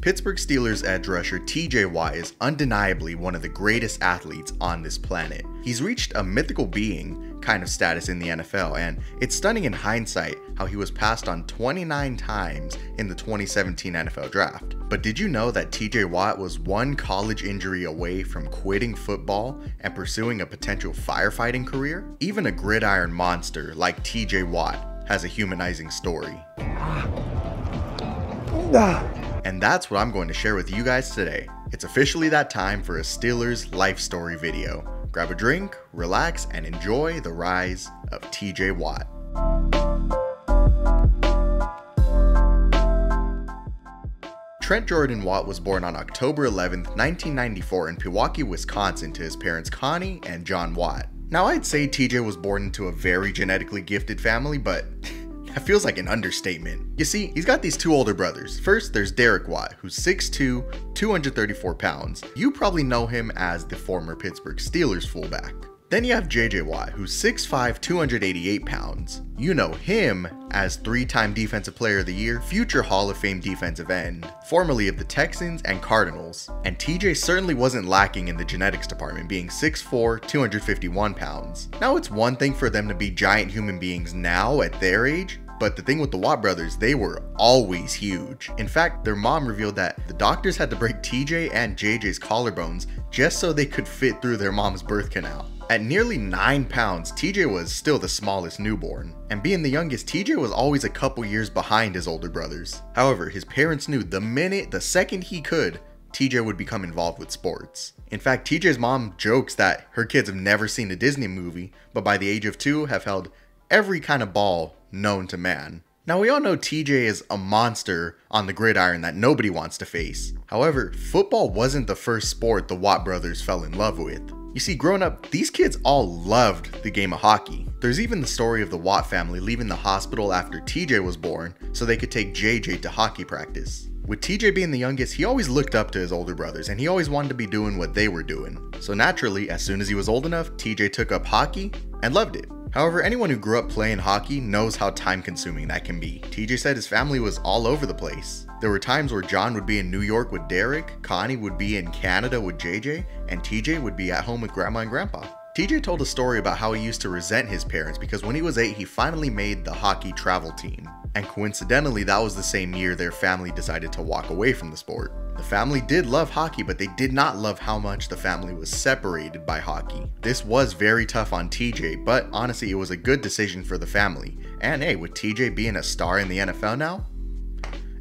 Pittsburgh Steelers edge rusher TJ Watt is undeniably one of the greatest athletes on this planet. He's reached a mythical being kind of status in the NFL, and it's stunning in hindsight how he was passed on 29 times in the 2017 NFL Draft. But did you know that TJ Watt was one college injury away from quitting football and pursuing a potential firefighting career? Even a gridiron monster like TJ Watt has a humanizing story. Ah. And that's what I'm going to share with you guys today. It's officially that time for a Steelers life story video. Grab a drink, relax, and enjoy the rise of TJ Watt. Trent Jordan Watt was born on October 11, 1994 in Pewaukee, Wisconsin to his parents Connie and John Watt. Now I'd say TJ was born into a very genetically gifted family, but that feels like an understatement. You see, he's got these two older brothers. First, there's Derek Watt, who's 6'2, 234 pounds. You probably know him as the former Pittsburgh Steelers fullback. Then you have JJ Watt, who's 6'5, 288 pounds. You know him as three time Defensive Player of the Year, future Hall of Fame defensive end, formerly of the Texans and Cardinals. And TJ certainly wasn't lacking in the genetics department, being 6'4, 251 pounds. Now, it's one thing for them to be giant human beings now at their age, but the thing with the Watt brothers, they were always huge. In fact, their mom revealed that the doctors had to break TJ and JJ's collarbones just so they could fit through their mom's birth canal. At nearly 9 pounds, TJ was still the smallest newborn, and being the youngest, TJ was always a couple years behind his older brothers. However, his parents knew the minute, the second he could, TJ would become involved with sports. In fact, TJ's mom jokes that her kids have never seen a Disney movie, but by the age of two have held every kind of ball known to man. Now, we all know TJ is a monster on the gridiron that nobody wants to face. However, football wasn't the first sport the Watt brothers fell in love with. You see, growing up, these kids all loved the game of hockey. There's even the story of the Watt family leaving the hospital after TJ was born so they could take JJ to hockey practice. With TJ being the youngest, he always looked up to his older brothers and he always wanted to be doing what they were doing. So naturally, as soon as he was old enough, TJ took up hockey and loved it. However, anyone who grew up playing hockey knows how time consuming that can be. TJ said his family was all over the place. There were times where John would be in New York with Derek, Connie would be in Canada with JJ, and TJ would be at home with Grandma and Grandpa. TJ told a story about how he used to resent his parents because when he was 8 he finally made the hockey travel team. And coincidentally that was the same year their family decided to walk away from the sport. The family did love hockey, but they did not love how much the family was separated by hockey. This was very tough on TJ, but honestly, it was a good decision for the family. And hey, with TJ being a star in the NFL now,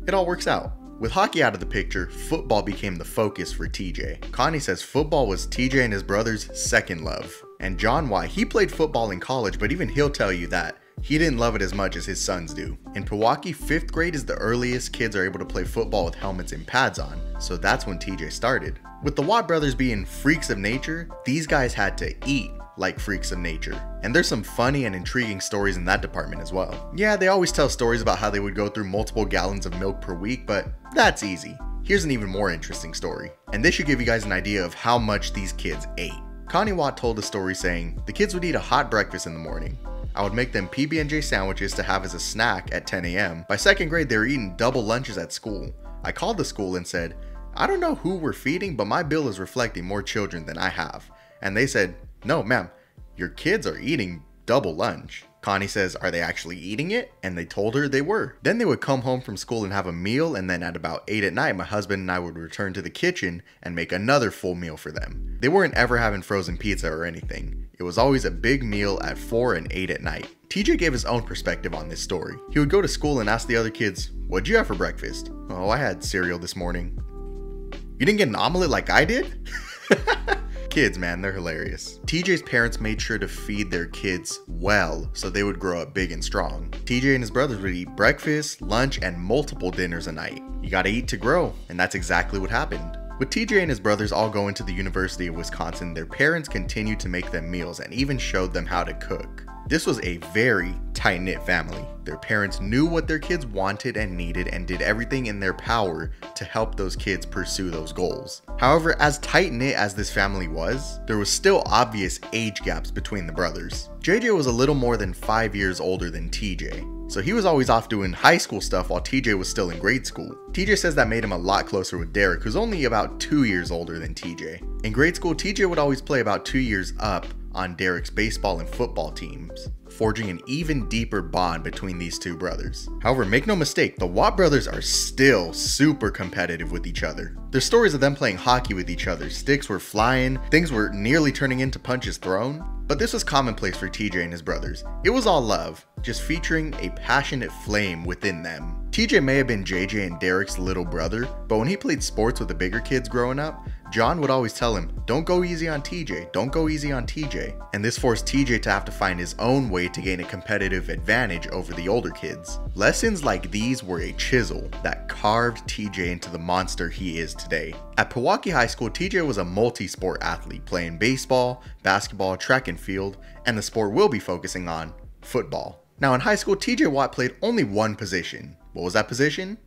it all works out. With hockey out of the picture, football became the focus for TJ. Connie says football was TJ and his brother's second love. And John Watt, he played football in college, but even he'll tell you that he didn't love it as much as his sons do. In Pewaukee, 5th grade is the earliest kids are able to play football with helmets and pads on, so that's when TJ started. With the Watt brothers being freaks of nature, these guys had to eat like freaks of nature. And there's some funny and intriguing stories in that department as well. Yeah, they always tell stories about how they would go through multiple gallons of milk per week, but that's easy. Here's an even more interesting story, and this should give you guys an idea of how much these kids ate. Connie Watt told a story saying, the kids would eat a hot breakfast in the morning. I would make them PB&J sandwiches to have as a snack at 10 a.m. By second grade, they were eating double lunches at school. I called the school and said, I don't know who we're feeding, but my bill is reflecting more children than I have. And they said, no, ma'am, your kids are eating double lunch. Connie says, Are they actually eating it? And they told her they were. Then they would come home from school and have a meal, and then at about 8 at night, my husband and I would return to the kitchen and make another full meal for them. They weren't ever having frozen pizza or anything. It was always a big meal at 4 and 8 at night. TJ gave his own perspective on this story. He would go to school and ask the other kids, What'd you have for breakfast? Oh, I had cereal this morning. You didn't get an omelet like I did? Kids, man, they're hilarious. TJ's parents made sure to feed their kids well so they would grow up big and strong. TJ and his brothers would eat breakfast, lunch, and multiple dinners a night. You gotta eat to grow, and that's exactly what happened. With TJ and his brothers all going to the University of Wisconsin, their parents continued to make them meals and even showed them how to cook. This was a very tight knit family. Their parents knew what their kids wanted and needed and did everything in their power to help those kids pursue those goals. However, as tight knit as this family was, there was still obvious age gaps between the brothers. JJ was a little more than 5 years older than TJ. So he was always off doing high school stuff while TJ was still in grade school. TJ says that made him a lot closer with Derek, who's only about two years older than TJ. In grade school, TJ would always play about two years up on Derek's baseball and football teams, forging an even deeper bond between these two brothers. However, make no mistake, the Watt brothers are still super competitive with each other. There's stories of them playing hockey with each other, sticks were flying, things were nearly turning into punches thrown, but this was commonplace for TJ and his brothers. It was all love, just featuring a passionate flame within them. TJ may have been JJ and Derek's little brother, but when he played sports with the bigger kids growing up, John would always tell him, don't go easy on TJ, don't go easy on TJ. And this forced TJ to have to find his own way to gain a competitive advantage over the older kids. Lessons like these were a chisel that carved TJ into the monster he is today. At Pewaukee High School, TJ was a multi-sport athlete playing baseball, basketball, track and field, and the sport we'll be focusing on, football. Now in high school, TJ Watt played only one position. What was that position?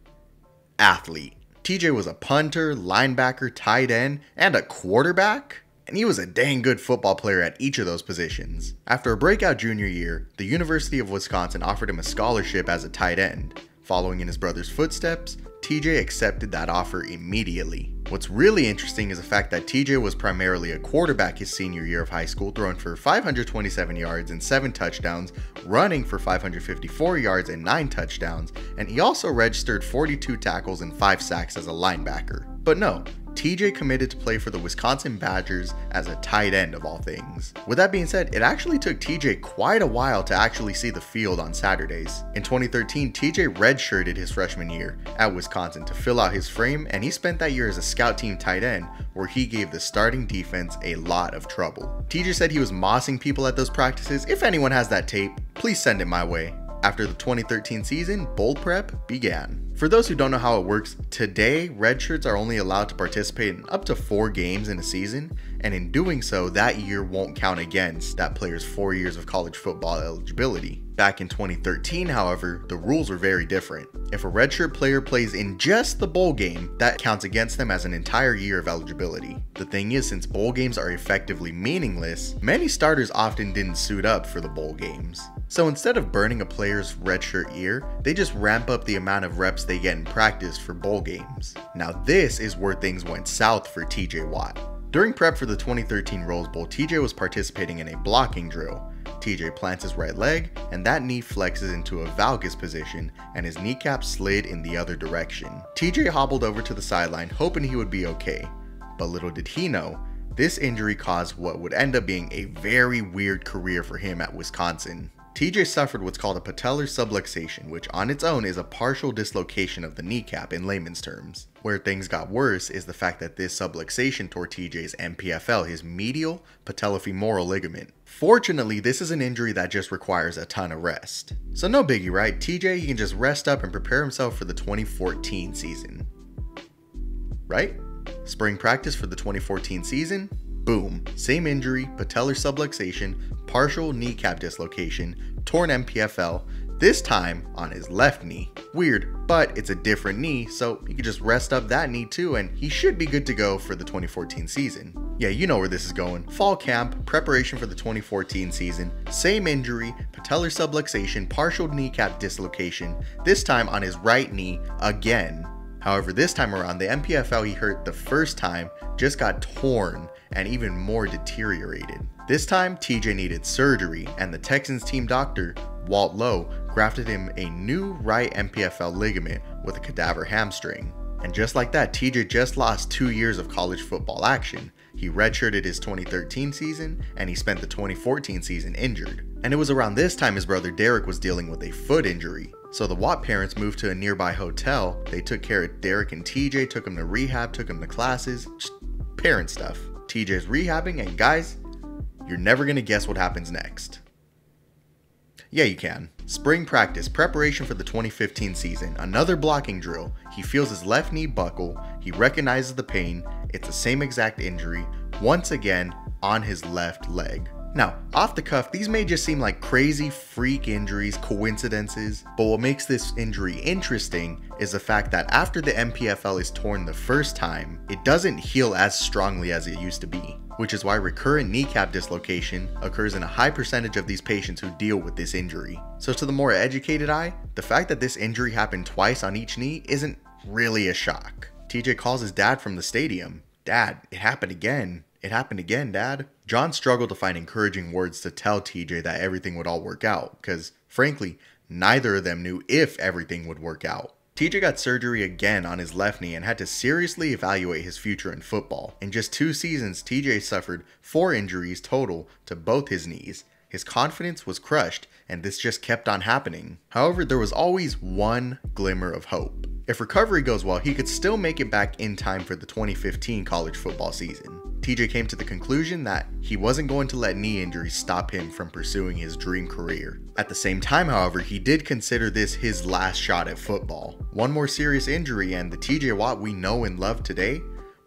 Athlete. TJ was a punter, linebacker, tight end, and a quarterback? And he was a dang good football player at each of those positions. After a breakout junior year, the University of Wisconsin offered him a scholarship as a tight end. Following in his brother's footsteps, TJ accepted that offer immediately. What's really interesting is the fact that TJ was primarily a quarterback his senior year of high school, throwing for 527 yards and 7 touchdowns, running for 554 yards and 9 touchdowns, and he also registered 42 tackles and 5 sacks as a linebacker. But no, TJ committed to play for the Wisconsin Badgers as a tight end of all things. With that being said, it actually took TJ quite a while to actually see the field on Saturdays. In 2013, TJ redshirted his freshman year at Wisconsin to fill out his frame, and he spent that year as a scout team tight end where he gave the starting defense a lot of trouble. TJ said he was mossing people at those practices. If anyone has that tape, please send it my way. After the 2013 season, bowl prep began. For those who don't know how it works, today redshirts are only allowed to participate in up to four games in a season, and in doing so, that year won't count against that player's four years of college football eligibility. Back in 2013, however, the rules were very different. If a redshirt player plays in just the bowl game, that counts against them as an entire year of eligibility. The thing is, since bowl games are effectively meaningless, many starters often didn't suit up for the bowl games. So instead of burning a player's redshirt year, they just ramp up the amount of reps they get in practice for bowl games. Now this is where things went south for TJ Watt. During prep for the 2013 Rose Bowl, TJ was participating in a blocking drill. TJ plants his right leg, and that knee flexes into a valgus position, and his kneecap slid in the other direction. TJ hobbled over to the sideline, hoping he would be okay. But little did he know, this injury caused what would end up being a very weird career for him at Wisconsin. TJ suffered what's called a patellar subluxation, which on its own is a partial dislocation of the kneecap in layman's terms. Where things got worse is the fact that this subluxation tore TJ's MPFL, his medial patellofemoral ligament. Fortunately, this is an injury that just requires a ton of rest. So no biggie, right? TJ, he can just rest up and prepare himself for the 2014 season. Right? Spring practice for the 2014 season, boom, same injury, patellar subluxation, partial kneecap dislocation, torn MPFL, this time on his left knee. Weird, but it's a different knee, so he could just rest up that knee too, and he should be good to go for the 2014 season. Yeah, you know where this is going. Fall camp, preparation for the 2014 season, same injury, patellar subluxation, partial kneecap dislocation, this time on his right knee again. However, this time around, the MPFL he hurt the first time just got torn and even more deteriorated. This time, TJ needed surgery, and the Texans team doctor, Walt Lowe, grafted him a new right MPFL ligament with a cadaver hamstring. And just like that, TJ just lost two years of college football action. He redshirted his 2013 season, and he spent the 2014 season injured. And it was around this time his brother Derek was dealing with a foot injury. So the Watt parents moved to a nearby hotel. They took care of Derek and TJ, took him to rehab, took him to classes, parent stuff. TJ's rehabbing, and guys, you're never gonna guess what happens next. Yeah, you can. Spring practice, preparation for the 2015 season, another blocking drill. He feels his left knee buckle, he recognizes the pain, it's the same exact injury, once again on his left leg. Now, off the cuff, these may just seem like crazy freak injuries, coincidences, but what makes this injury interesting is the fact that after the MPFL is torn the first time, it doesn't heal as strongly as it used to be, which is why recurrent kneecap dislocation occurs in a high percentage of these patients who deal with this injury. So to the more educated eye, the fact that this injury happened twice on each knee isn't really a shock. TJ calls his dad from the stadium. Dad, it happened again. It happened again, Dad. John struggled to find encouraging words to tell TJ that everything would all work out, because, frankly, neither of them knew if everything would work out. TJ got surgery again on his left knee and had to seriously evaluate his future in football. In just two seasons, TJ suffered four injuries total to both his knees. His confidence was crushed, and this just kept on happening. However, there was always one glimmer of hope. If recovery goes well, he could still make it back in time for the 2015 college football season. TJ came to the conclusion that he wasn't going to let knee injuries stop him from pursuing his dream career. At the same time, however, he did consider this his last shot at football. One more serious injury, and the TJ Watt we know and love today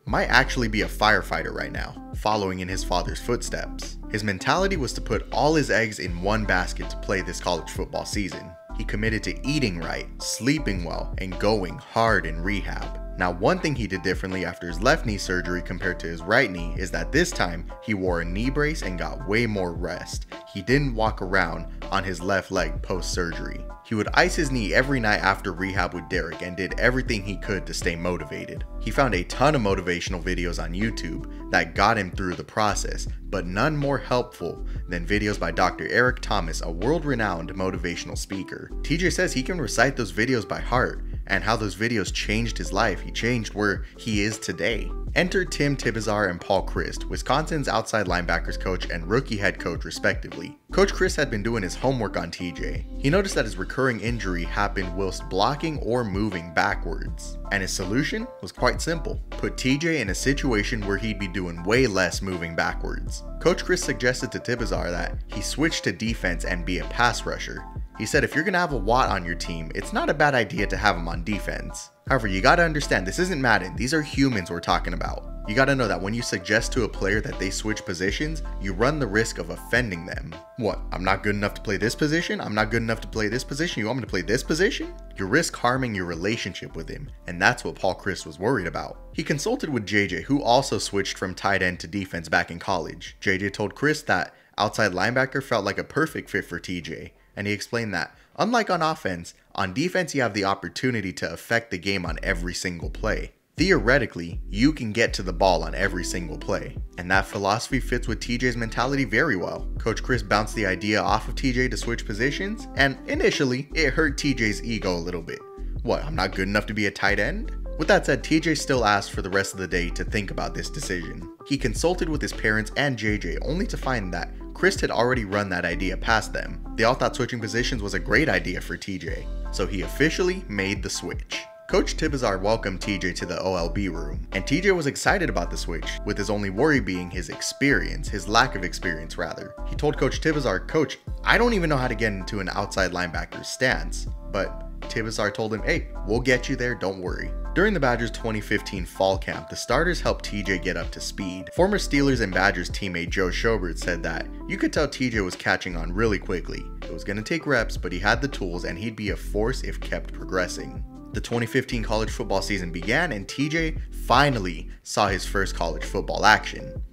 might actually be a firefighter right now, following in his father's footsteps. His mentality was to put all his eggs in one basket to play this college football season. He committed to eating right, sleeping well, and going hard in rehab. Now, one thing he did differently after his left knee surgery compared to his right knee is that this time he wore a knee brace and got way more rest. He didn't walk around on his left leg post surgery. He would ice his knee every night after rehab with Derek and did everything he could to stay motivated. He found a ton of motivational videos on YouTube that got him through the process, but none more helpful than videos by Dr. Eric Thomas, a world renowned motivational speaker. TJ says he can recite those videos by heart and how those videos changed his life. He changed where he is today. Enter Tim Tibesar and Paul Chryst, Wisconsin's outside linebackers coach and rookie head coach, respectively. Coach Chryst had been doing his homework on TJ. He noticed that his recurring injury happened whilst blocking or moving backwards. And his solution was quite simple put TJ in a situation where he'd be doing way less moving backwards. Coach Chryst suggested to Tibesar that he switch to defense and be a pass rusher. He said if you're gonna have a Watt on your team, it's not a bad idea to have him on defense. However, you gotta understand this isn't Madden, these are humans we're talking about. You gotta know that when you suggest to a player that they switch positions, you run the risk of offending them. What, I'm not good enough to play this position? I'm not good enough to play this position? You want me to play this position? You risk harming your relationship with him, and that's what Paul Chryst was worried about. He consulted with JJ, who also switched from tight end to defense back in college. JJ told Chryst that outside linebacker felt like a perfect fit for TJ, and he explained that, unlike on offense, on defense you have the opportunity to affect the game on every single play. Theoretically, you can get to the ball on every single play, and that philosophy fits with TJ's mentality very well. Coach Chryst bounced the idea off of TJ to switch positions, and initially, it hurt TJ's ego a little bit. What, I'm not good enough to be a tight end? With that said, TJ still asked for the rest of the day to think about this decision. He consulted with his parents and JJ only to find that Chryst had already run that idea past them. They all thought switching positions was a great idea for TJ, so he officially made the switch. Coach Tibesar welcomed TJ to the OLB room, and TJ was excited about the switch, with his only worry being his experience, his lack of experience rather. He told Coach Tibesar, Coach, I don't even know how to get into an outside linebacker's stance, but Tibesar told him, hey, we'll get you there, don't worry. During the Badgers 2015 fall camp, the starters helped TJ get up to speed. Former Steelers and Badgers teammate Joe Schobert said that you could tell TJ was catching on really quickly. It was going to take reps, but he had the tools and he'd be a force if kept progressing. The 2015 college football season began and TJ finally saw his first college football action.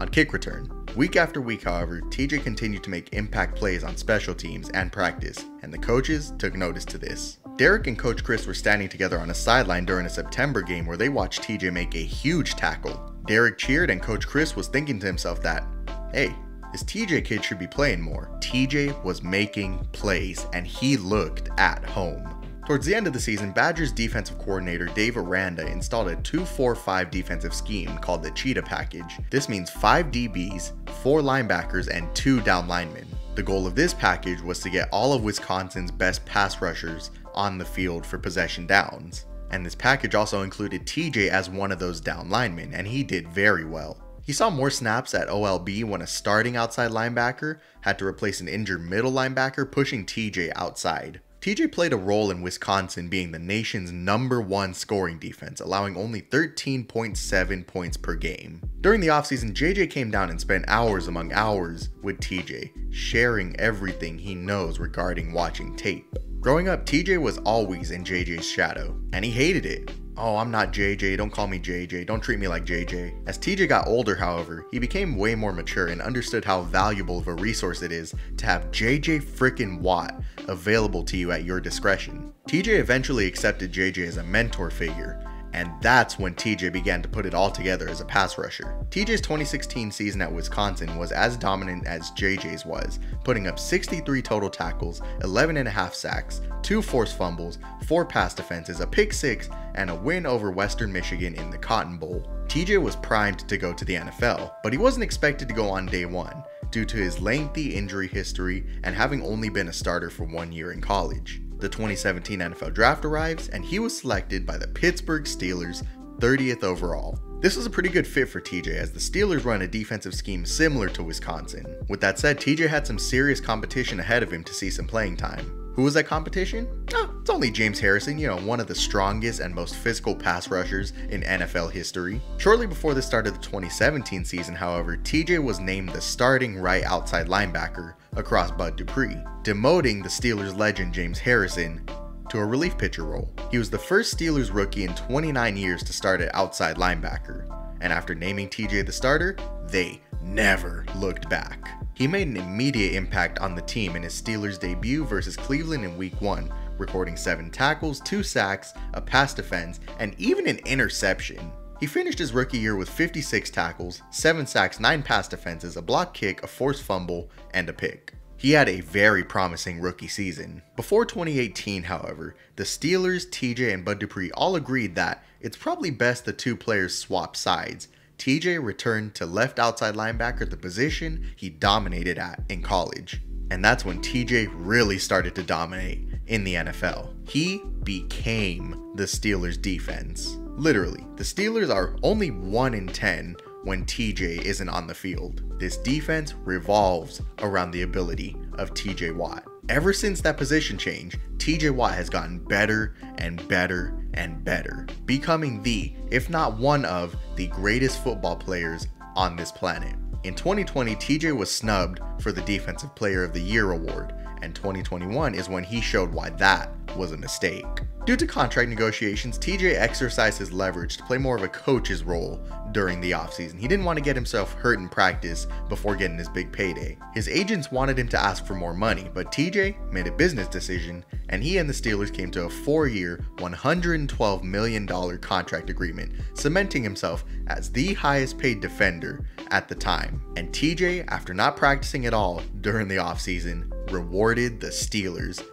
On kick return, Week after week, however, TJ continued to make impact plays on special teams and practice, and the coaches took notice to this. Derek and Coach Chryst were standing together on a sideline during a September game where they watched TJ make a huge tackle. Derek cheered, and Coach Chryst was thinking to himself that, hey, this TJ kid should be playing more. TJ was making plays, and he looked at home. Towards the end of the season, Badgers defensive coordinator Dave Aranda installed a 2-4-5 defensive scheme called the Cheetah Package. This means 5 DBs, 4 linebackers, and 2 down linemen. The goal of this package was to get all of Wisconsin's best pass rushers on the field for possession downs. And this package also included TJ as one of those down linemen, and he did very well. He saw more snaps at OLB when a starting outside linebacker had to replace an injured middle linebacker, pushing TJ outside. TJ played a role in Wisconsin being the nation's number one scoring defense, allowing only 13.7 points per game. During the offseason, JJ came down and spent hours among hours with TJ, sharing everything he knows regarding watching tape. Growing up, TJ was always in JJ's shadow, and he hated it. Oh, I'm not JJ, don't call me JJ, don't treat me like JJ. As TJ got older, however, he became way more mature and understood how valuable of a resource it is to have JJ frickin' Watt available to you at your discretion. TJ eventually accepted JJ as a mentor figure, and that's when TJ began to put it all together as a pass rusher. TJ's 2016 season at Wisconsin was as dominant as JJ's was, putting up 63 total tackles, 11 and a half sacks, 2 forced fumbles, 4 pass defenses, a pick 6, and a win over Western Michigan in the Cotton Bowl. TJ was primed to go to the NFL, but he wasn't expected to go on day 1 due to his lengthy injury history and having only been a starter for one year in college. The 2017 NFL Draft arrives, and he was selected by the Pittsburgh Steelers 30th overall. This was a pretty good fit for TJ as the Steelers run a defensive scheme similar to Wisconsin. With that said, TJ had some serious competition ahead of him to see some playing time. Who was that competition? Oh, it's only James Harrison, you know, one of the strongest and most physical pass rushers in NFL history. Shortly before the start of the 2017 season, however, TJ was named the starting right outside linebacker across Bud Dupree, demoting the Steelers legend James Harrison to a relief pitcher role. He was the first Steelers rookie in 29 years to start at outside linebacker, and after naming TJ the starter, they never looked back. He made an immediate impact on the team in his Steelers debut versus Cleveland in Week 1, recording 7 tackles, 2 sacks, a pass defense, and even an interception. He finished his rookie year with 56 tackles, 7 sacks, 9 pass defenses, a block kick, a forced fumble, and a pick. He had a very promising rookie season. Before 2018, however, the Steelers, TJ, and Bud Dupree all agreed that it's probably best the two players swap sides, TJ returned to left outside linebacker, the position he dominated at in college. And that's when TJ really started to dominate in the NFL. He became the Steelers defense. Literally, the Steelers are only 1 in 10 when TJ isn't on the field. This defense revolves around the ability of TJ Watt. Ever since that position change, TJ Watt has gotten better and better and better, becoming the, if not one of, the greatest football players on this planet. In 2020, TJ was snubbed for the Defensive Player of the Year award, and 2021 is when he showed why that was a mistake. Due to contract negotiations, TJ exercised his leverage to play more of a coach's role during the offseason. He didn't want to get himself hurt in practice before getting his big payday. His agents wanted him to ask for more money, but TJ made a business decision and he and the Steelers came to a four year, $112 million contract agreement, cementing himself as the highest paid defender at the time. And TJ, after not practicing at all during the offseason, rewarded the Steelers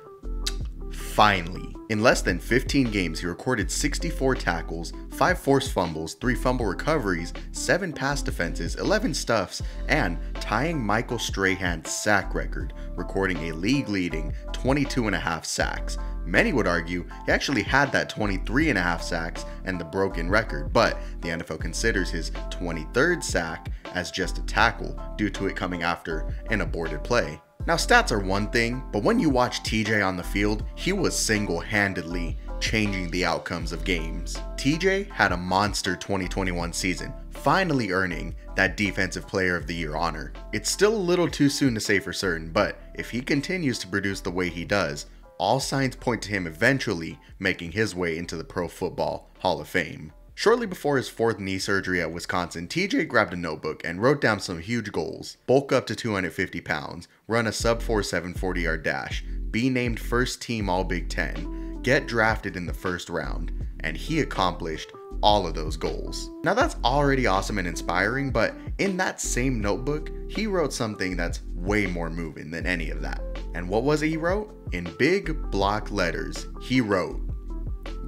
finally. In less than 15 games, he recorded 64 tackles, 5 forced fumbles, 3 fumble recoveries, 7 pass defenses, 11 stuffs, and tying Michael Strahan's sack record, recording a league leading 22 and a half sacks. Many would argue he actually had that 23 and a half sacks and the broken record, but the NFL considers his 23rd sack as just a tackle due to it coming after an aborted play. Now, stats are one thing, but when you watch TJ on the field, he was single handedly changing the outcomes of games. TJ had a monster 2021 season, finally earning that Defensive Player of the Year honor. It's still a little too soon to say for certain, but if he continues to produce the way he does, all signs point to him eventually making his way into the Pro Football Hall of Fame. Shortly before his fourth knee surgery at Wisconsin, TJ grabbed a notebook and wrote down some huge goals. Bulk up to 250 pounds, run a sub 47 40 yard dash, be named first team All Big Ten, get drafted in the first round, and he accomplished all of those goals. Now that's already awesome and inspiring, but in that same notebook, he wrote something that's way more moving than any of that. And what was it he wrote? In big block letters, he wrote,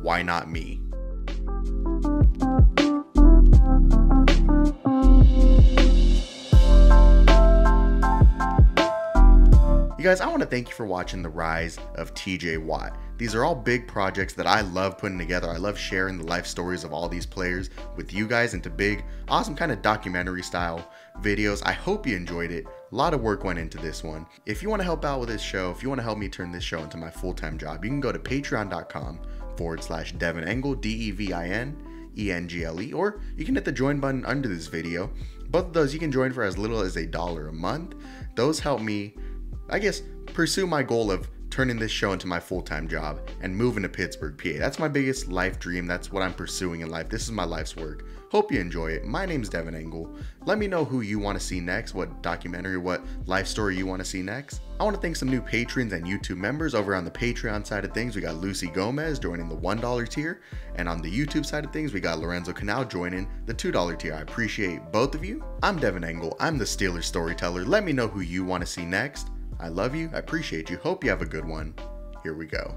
Why not me? You guys, I want to thank you for watching the rise of TJ Watt. These are all big projects that I love putting together. I love sharing the life stories of all these players with you guys into big, awesome kind of documentary style videos. I hope you enjoyed it. A lot of work went into this one. If you want to help out with this show, if you want to help me turn this show into my full time job, you can go to patreon.com forward slash Devin Engle, D E V I N E N G L E, or you can hit the join button under this video. Both of those you can join for as little as a dollar a month. Those help me, I guess, pursue my goal of turning this show into my full-time job and moving to Pittsburgh, PA. That's my biggest life dream. That's what I'm pursuing in life. This is my life's work. Hope you enjoy it. My name's Devin Engle. Let me know who you want to see next, what documentary, what life story you want to see next. I want to thank some new patrons and YouTube members over on the Patreon side of things. We got Lucy Gomez joining the $1 tier, and on the YouTube side of things, we got Lorenzo Canal joining the $2 tier. I appreciate both of you. I'm Devin Engle. I'm the Steelers storyteller. Let me know who you want to see next. I love you. I appreciate you. Hope you have a good one. Here we go.